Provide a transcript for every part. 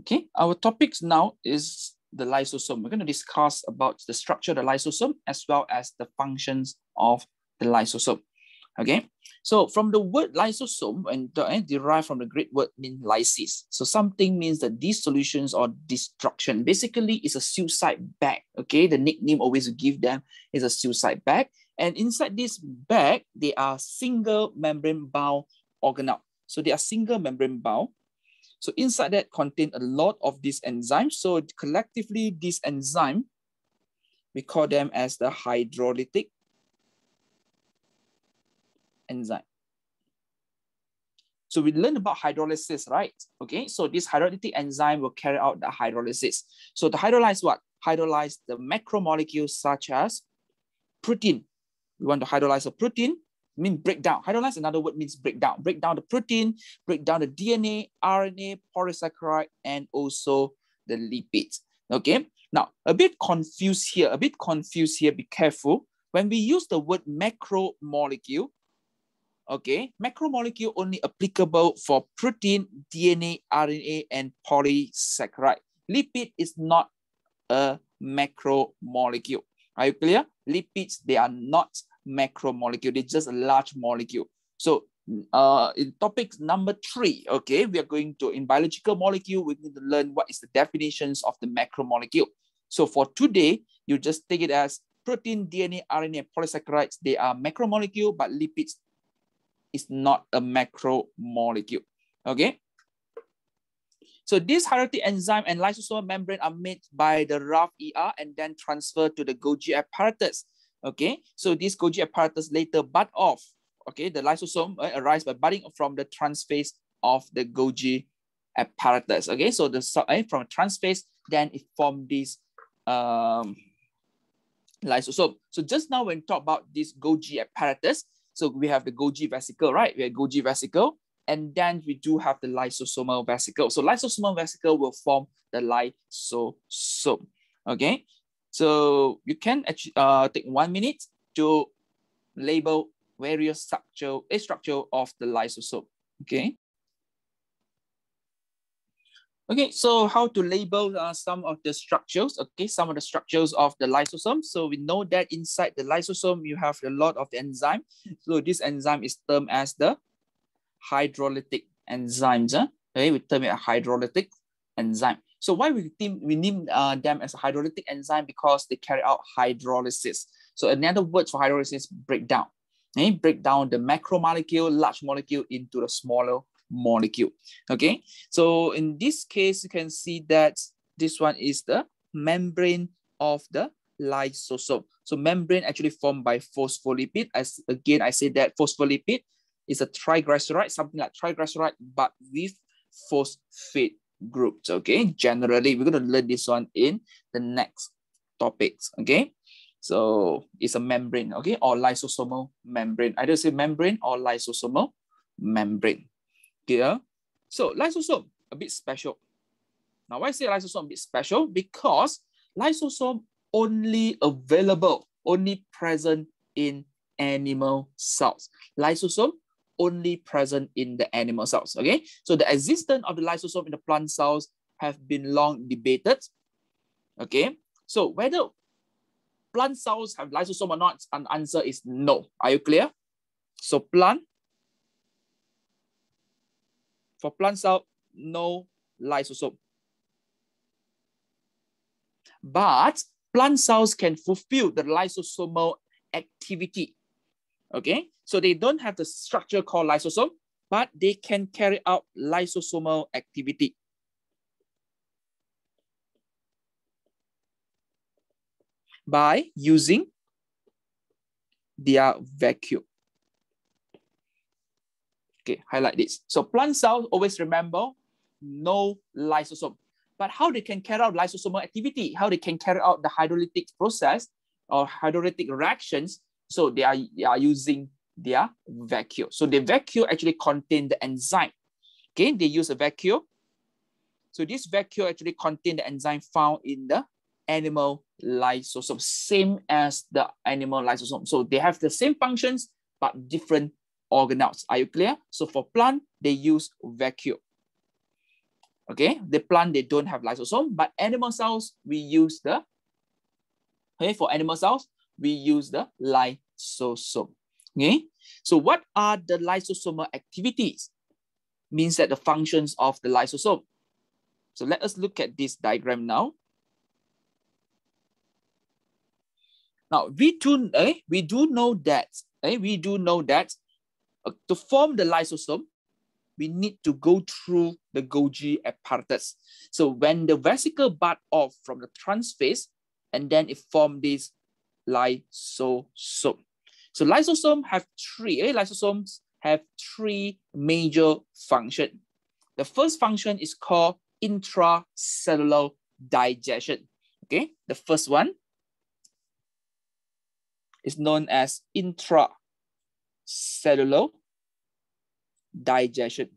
Okay, our topics now is the lysosome. We're going to discuss about the structure of the lysosome as well as the functions of the lysosome. Okay, so from the word lysosome and uh, derived from the Greek word mean lysis. So something means the dissolutions or destruction. Basically, it's a suicide bag. Okay, the nickname always give them is a suicide bag. And inside this bag, they are single membrane bound organelle. So they are single membrane bound. So inside that contain a lot of these enzymes. So collectively, this enzyme, we call them as the hydrolytic enzyme. So we learned about hydrolysis, right? Okay, so this hydrolytic enzyme will carry out the hydrolysis. So the hydrolyze what? Hydrolyze the macromolecules such as protein. We want to hydrolyze a protein, mean break down. Hydrolyze, another word means break down. Break down the protein, break down the DNA, RNA, polysaccharide, and also the lipids. Okay, now a bit confused here, a bit confused here, be careful. When we use the word macromolecule, Okay, macromolecule only applicable for protein, DNA, RNA, and polysaccharide. Lipid is not a macromolecule. Are you clear? Lipids, they are not macromolecule. They're just a large molecule. So uh, in topic number three, okay, we are going to, in biological molecule, we need to learn what is the definitions of the macromolecule. So for today, you just take it as protein, DNA, RNA, polysaccharides, they are macromolecule, but lipids is not a macromolecule. Okay. So this hydrolytic enzyme and lysosomal membrane are made by the rough ER and then transferred to the Golgi apparatus. Okay, so this Golgi apparatus later bud off. Okay, the lysosome uh, arise by budding from the trans face of the Golgi apparatus. Okay, so the uh, from trans face, then it formed this um, lysosome. So just now when we talk about this Golgi apparatus, so we have the Golgi vesicle, right? We have Golgi vesicle, and then we do have the lysosomal vesicle. So lysosomal vesicle will form the lysosome. Okay, so you can actually uh, take one minute to label various structure, a structure of the lysosome. Okay. Okay, so how to label uh, some of the structures, okay, some of the structures of the lysosome. So we know that inside the lysosome, you have a lot of enzyme. So this enzyme is termed as the hydrolytic enzymes. Huh? Okay, we term it a hydrolytic enzyme. So why we, think, we name uh, them as a hydrolytic enzyme? Because they carry out hydrolysis. So another word for hydrolysis, breakdown. Okay, break down the macromolecule, large molecule into the smaller molecule. Okay, so in this case, you can see that this one is the membrane of the lysosome. So membrane actually formed by phospholipid. As again, I say that phospholipid is a triglyceride, something like triglyceride, but with phosphate groups. Okay, generally, we're going to learn this one in the next topics. Okay, so it's a membrane, okay, or lysosomal membrane. Either say membrane or lysosomal membrane here. So lysosome, a bit special. Now, why I say lysosome a bit special? Because lysosome only available, only present in animal cells. Lysosome only present in the animal cells, okay? So the existence of the lysosome in the plant cells have been long debated, okay? So whether plant cells have lysosome or not, an answer is no. Are you clear? So plant for plant cell, no lysosome. But plant cells can fulfill the lysosomal activity. Okay, so they don't have the structure called lysosome, but they can carry out lysosomal activity. By using their vacuole. Okay, highlight this. So plant cells, always remember, no lysosome. But how they can carry out lysosomal activity, how they can carry out the hydrolytic process or hydrolytic reactions, so they are, they are using their vacuole. So the vacuole actually contain the enzyme. Okay, they use a vacuole. So this vacuole actually contain the enzyme found in the animal lysosome, same as the animal lysosome. So they have the same functions, but different organelles. Are you clear? So for plant, they use vacuole. Okay, the plant, they don't have lysosome, but animal cells, we use the, okay, for animal cells, we use the lysosome. Okay, so what are the lysosomal activities? Means that the functions of the lysosome. So let us look at this diagram now. Now we do, eh, we do know that, eh, we do know that uh, to form the lysosome, we need to go through the Golgi apparatus. So when the vesicle bud off from the trans face, and then it form this lysosome. So lysosome have three, eh, lysosomes have three major function. The first function is called intracellular digestion. Okay, the first one is known as intracellular digestion.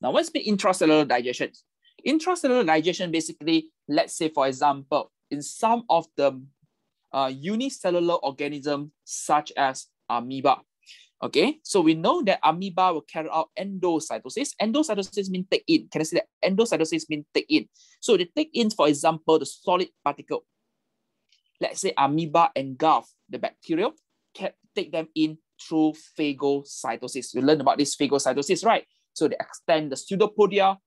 Now, what's intracellular digestion? Intracellular digestion basically, let's say, for example, in some of the uh, unicellular organisms such as amoeba. Okay, so we know that amoeba will carry out endocytosis. Endocytosis means take in. Can I say that? Endocytosis means take in. So they take in, for example, the solid particle let's say amoeba engulf the bacteria, take them in through phagocytosis. We learned about this phagocytosis, right? So they extend the pseudopodia,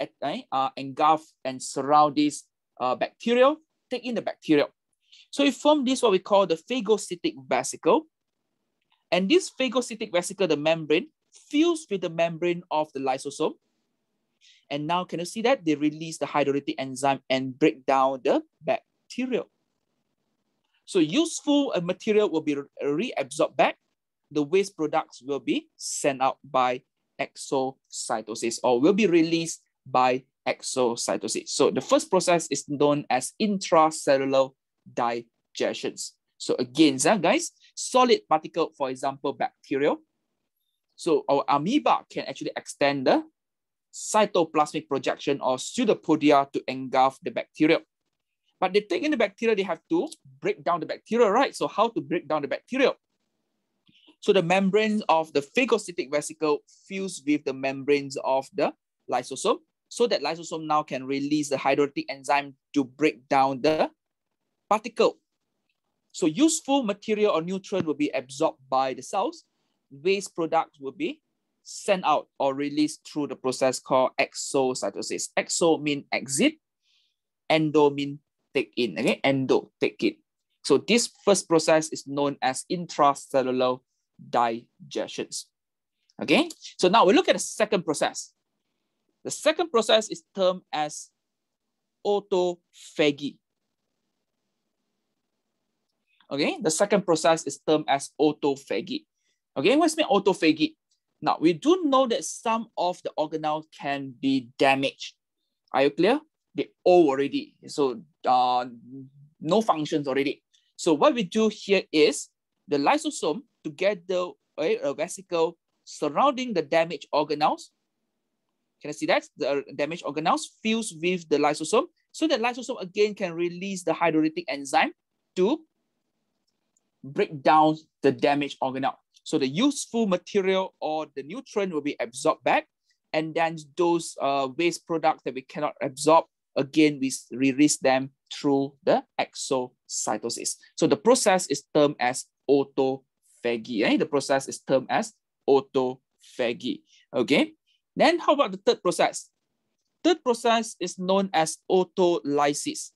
uh, engulf and surround this uh, bacteria, take in the bacteria. So we form this what we call the phagocytic vesicle. And this phagocytic vesicle, the membrane, fills with the membrane of the lysosome. And now can you see that? They release the hydrolytic enzyme and break down the bacterial. So useful uh, material will be reabsorbed back. The waste products will be sent out by exocytosis or will be released by exocytosis. So the first process is known as intracellular digestion. So again, guys, solid particle, for example, bacteria. So our amoeba can actually extend the cytoplasmic projection or pseudopodia to engulf the bacteria. But they take in the bacteria, they have to break down the bacteria, right? So how to break down the bacteria? So the membranes of the phagocytic vesicle fuse with the membranes of the lysosome so that lysosome now can release the hydrolytic enzyme to break down the particle. So useful material or nutrient will be absorbed by the cells. Waste products will be sent out or released through the process called exocytosis. Exo mean exit, endo mean take in, okay? Endo, take in. So this first process is known as intracellular digestion. Okay, so now we look at the second process. The second process is termed as autophagy. Okay, the second process is termed as autophagy. Okay, what's mean autophagy? Now, we do know that some of the organelles can be damaged. Are you clear? They old already. So uh, no functions already. So what we do here is the lysosome together right, a vesicle surrounding the damaged organelles. Can I see that? The damaged organelles fuse with the lysosome so that lysosome again can release the hydrolytic enzyme to break down the damaged organelle. So the useful material or the nutrient will be absorbed back and then those uh, waste products that we cannot absorb again, we release them through the exocytosis. So the process is termed as autophagy. Eh? The process is termed as autophagy. Okay. Then how about the third process? Third process is known as autolysis.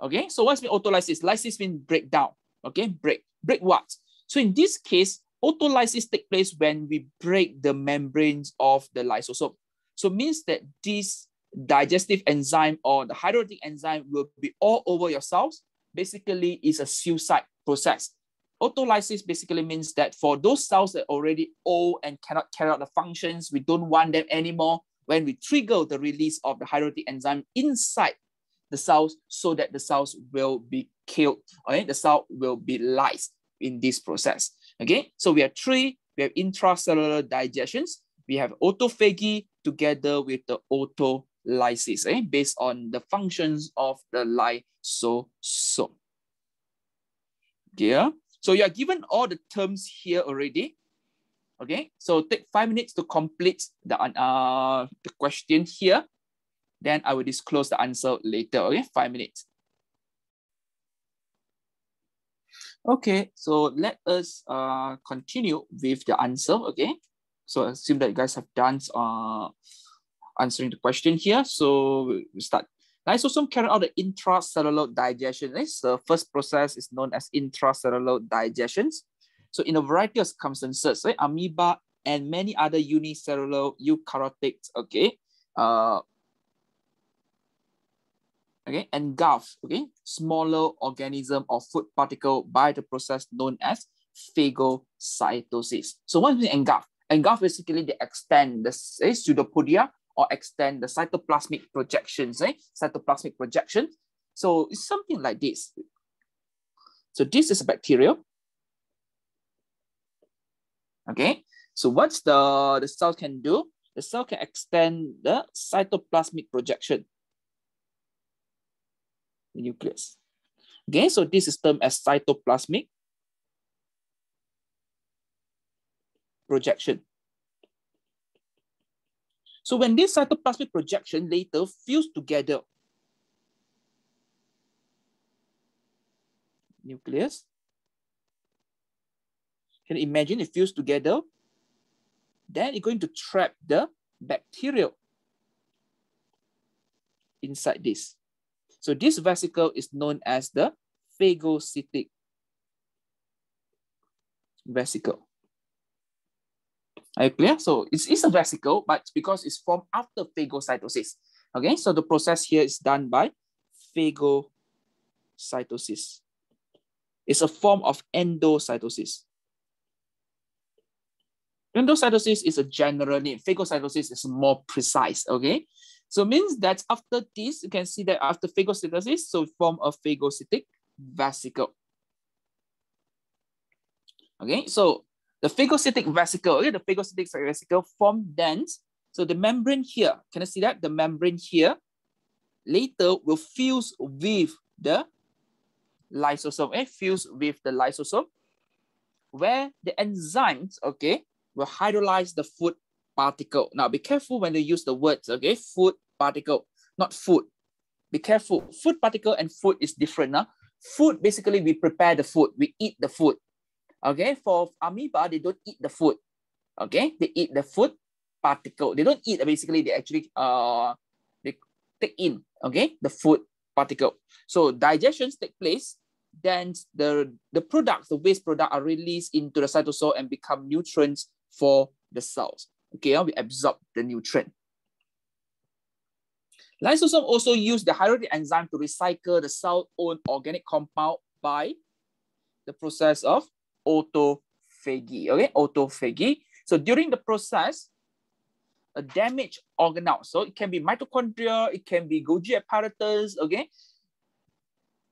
Okay, so what's mean autolysis? Lysis means breakdown. Okay, break. Break what? So in this case, Autolysis take place when we break the membranes of the lysosome. So means that this digestive enzyme or the hydrolytic enzyme will be all over your cells. Basically, is a suicide process. Autolysis basically means that for those cells that already old and cannot carry out the functions, we don't want them anymore. When we trigger the release of the hydrolytic enzyme inside the cells so that the cells will be killed, okay? the cell will be lysed in this process. Okay, so we have three. We have intracellular digestions. We have autophagy together with the autolysis, eh, based on the functions of the lysosome. Yeah. So you are given all the terms here already. Okay, so take five minutes to complete the, uh, the question here. Then I will disclose the answer later, okay? Five minutes. Okay, so let us uh, continue with the answer, okay? So assume that you guys have done uh, answering the question here. So we start. Lysosome carry out the intracellular digestion. This the first process is known as intracellular digestion. So in a variety of circumstances, right, amoeba and many other unicellular eukaryotes, okay, uh, okay, engulf, okay, smaller organism or food particle by the process known as phagocytosis. So what is engulf? Engulf basically they extend the say, pseudopodia or extend the cytoplasmic projections, eh? cytoplasmic projection. So it's something like this. So this is a bacteria. Okay, so what's the, the cell can do? The cell can extend the cytoplasmic projection. The nucleus. Okay, so this is termed as cytoplasmic projection. So when this cytoplasmic projection later fuse together, nucleus, can you imagine it fuse together? Then it's going to trap the bacteria inside this. So this vesicle is known as the phagocytic vesicle. Are clear? So it's, it's a vesicle, but because it's formed after phagocytosis. Okay, so the process here is done by phagocytosis. It's a form of endocytosis. Endocytosis is a general name. Phagocytosis is more precise, okay? So means that after this, you can see that after phagocytosis, so form a phagocytic vesicle. Okay, so the phagocytic vesicle, okay, the phagocytic vesicle form dense. So the membrane here, can I see that? The membrane here later will fuse with the lysosome, okay, fuse with the lysosome, where the enzymes, okay, will hydrolyze the food particle. Now be careful when you use the words, okay, food particle, not food. Be careful, food particle and food is different. Huh? Food, basically we prepare the food, we eat the food. Okay, for amoeba, they don't eat the food. Okay, they eat the food particle. They don't eat, basically, they actually uh they take in, okay, the food particle. So digestions take place, then the, the products, the waste product are released into the cytosol and become nutrients for the cells. Okay, we absorb the nutrient. Lysosome also use the hydrolytic enzyme to recycle the cell own organic compound by the process of autophagy. Okay, autophagy. So during the process, a damaged organelle, so it can be mitochondria, it can be Golgi apparatus, okay,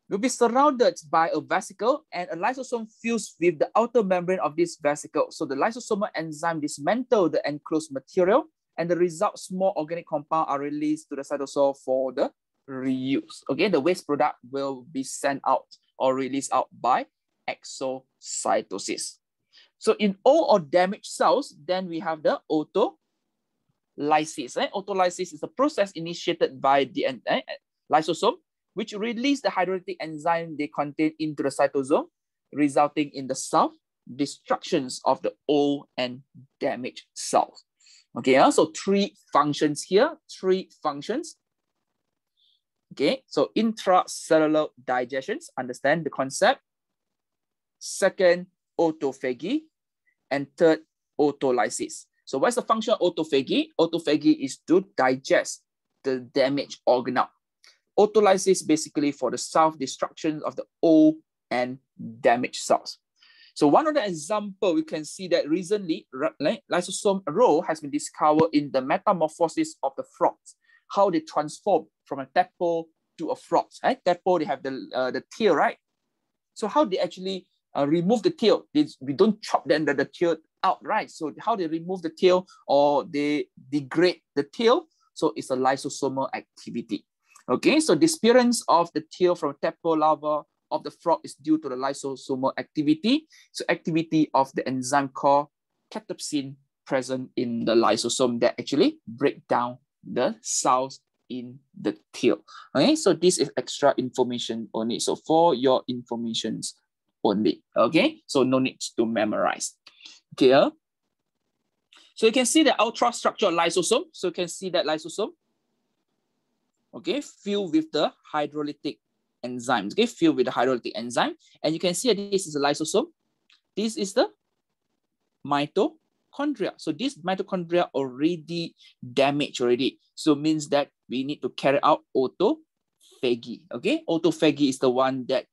will be surrounded by a vesicle and a lysosome fused with the outer membrane of this vesicle. So the lysosomal enzyme dismantle the enclosed material and the result small organic compound are released to the cytosol for the reuse. Okay, the waste product will be sent out or released out by exocytosis. So in all or damaged cells, then we have the autolysis. Eh? Autolysis is a process initiated by the eh, lysosome, which release the hydrolytic enzyme they contain into the cytosol, resulting in the self-destructions of the old and damaged cells. Okay, uh, so three functions here, three functions. Okay, so intracellular digestions, understand the concept. Second, autophagy. And third, autolysis. So what's the function of autophagy? Autophagy is to digest the damaged organelle. Autolysis basically for the self-destruction of the old and damaged cells. So one of the example, we can see that recently lysosome role has been discovered in the metamorphosis of the frogs, how they transform from a tadpole to a frog. Right? Tadpole, they have the, uh, the tail, right? So how they actually uh, remove the tail. They, we don't chop the, the tail out, right? So how they remove the tail or they degrade the tail. So it's a lysosomal activity. Okay, so disappearance of the tail from tadpole larva of the frog is due to the lysosomal activity. So activity of the enzyme called cathepsin present in the lysosome that actually break down the cells in the tail. Okay, so this is extra information only. So for your informations only. Okay, so no need to memorize. Okay, uh? so you can see the ultra-structured lysosome. So you can see that lysosome. Okay, filled with the hydrolytic enzymes. Okay, filled with the hydrolytic enzyme. And you can see that this is a lysosome. This is the mitochondria. So this mitochondria already damaged already. So means that we need to carry out autophagy. Okay, autophagy is the one that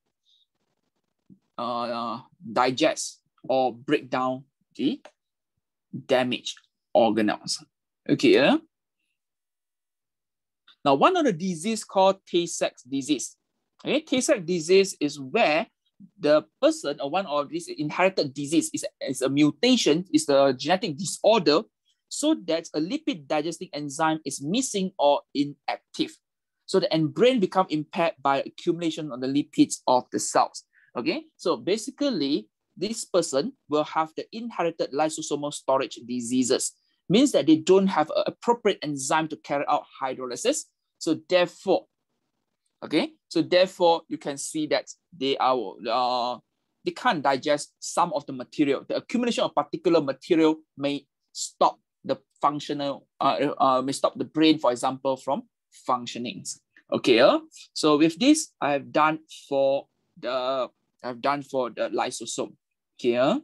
uh, uh, digest or break down the damaged organelles. Okay. Now, one of the disease called Tay-Sachs disease. Okay, Tay-Sachs disease is where the person or one of these inherited disease is, is a mutation, is a genetic disorder, so that a lipid digesting enzyme is missing or inactive. So the brain become impaired by accumulation of the lipids of the cells. Okay, so basically, this person will have the inherited lysosomal storage diseases, means that they don't have appropriate enzyme to carry out hydrolysis. So therefore, okay, so therefore you can see that they are uh, they can't digest some of the material. The accumulation of particular material may stop the functional, uh, uh, may stop the brain, for example, from functioning. Okay, uh? so with this, I have done for the I've done for the lysosome. Uh?